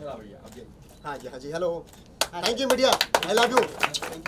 भैया हाँ जी हाँ जी hello thank you media I love you